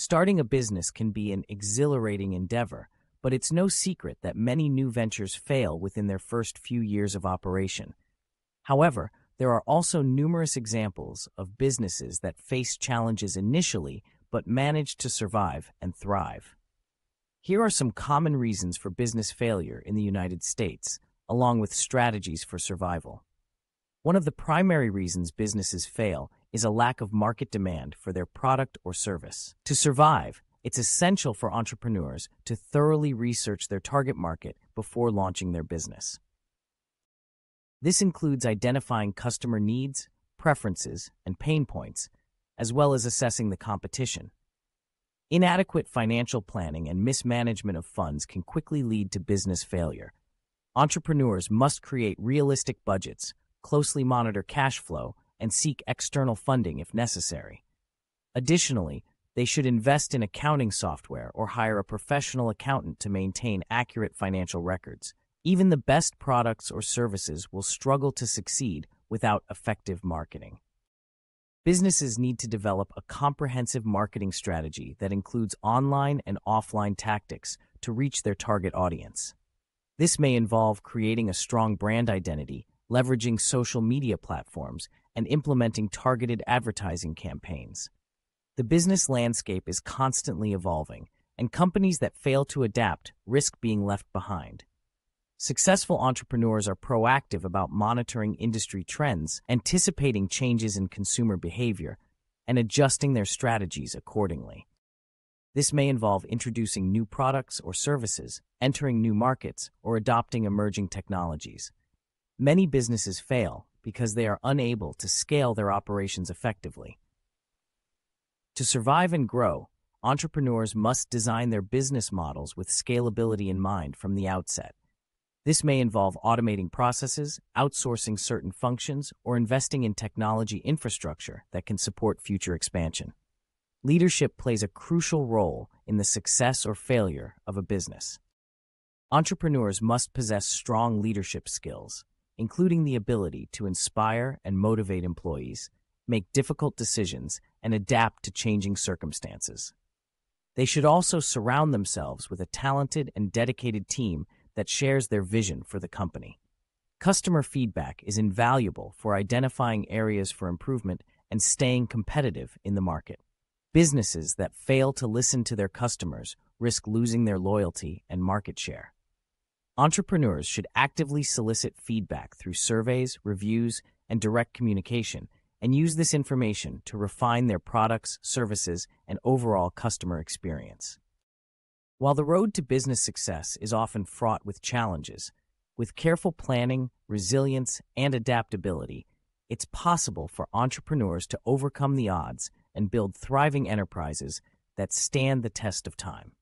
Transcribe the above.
Starting a business can be an exhilarating endeavor, but it's no secret that many new ventures fail within their first few years of operation. However, there are also numerous examples of businesses that face challenges initially but manage to survive and thrive. Here are some common reasons for business failure in the United States, along with strategies for survival. One of the primary reasons businesses fail is a lack of market demand for their product or service. To survive, it's essential for entrepreneurs to thoroughly research their target market before launching their business. This includes identifying customer needs, preferences, and pain points, as well as assessing the competition. Inadequate financial planning and mismanagement of funds can quickly lead to business failure. Entrepreneurs must create realistic budgets, closely monitor cash flow, and seek external funding if necessary. Additionally, they should invest in accounting software or hire a professional accountant to maintain accurate financial records. Even the best products or services will struggle to succeed without effective marketing. Businesses need to develop a comprehensive marketing strategy that includes online and offline tactics to reach their target audience. This may involve creating a strong brand identity, leveraging social media platforms, and implementing targeted advertising campaigns. The business landscape is constantly evolving, and companies that fail to adapt risk being left behind. Successful entrepreneurs are proactive about monitoring industry trends, anticipating changes in consumer behavior, and adjusting their strategies accordingly. This may involve introducing new products or services, entering new markets, or adopting emerging technologies. Many businesses fail because they are unable to scale their operations effectively. To survive and grow, entrepreneurs must design their business models with scalability in mind from the outset. This may involve automating processes, outsourcing certain functions, or investing in technology infrastructure that can support future expansion. Leadership plays a crucial role in the success or failure of a business. Entrepreneurs must possess strong leadership skills, including the ability to inspire and motivate employees, make difficult decisions, and adapt to changing circumstances. They should also surround themselves with a talented and dedicated team that shares their vision for the company. Customer feedback is invaluable for identifying areas for improvement and staying competitive in the market. Businesses that fail to listen to their customers risk losing their loyalty and market share. Entrepreneurs should actively solicit feedback through surveys, reviews, and direct communication and use this information to refine their products, services, and overall customer experience. While the road to business success is often fraught with challenges, with careful planning, resilience, and adaptability, it's possible for entrepreneurs to overcome the odds and build thriving enterprises that stand the test of time.